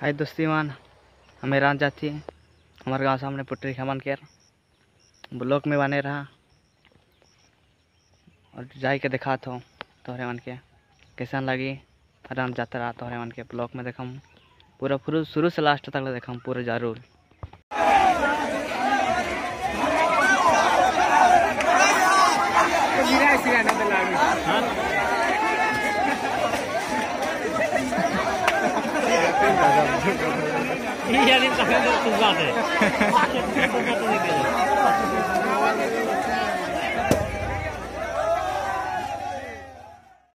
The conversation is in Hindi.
हाय दोस्तीमान हमें रात जाती है। हमारे गाँव सामने पुट्री खमन केर। ब्लॉक में बने रहा। और जाई के देखा तो तोहरे मन के। कैसा लगी? राम यात्रा तोहरे मन के। ब्लॉक में देखम पूरा पूरा शुरू से लास्ट तक देखम पूरा ज़रूर। Iya, ini tangan itu tugas.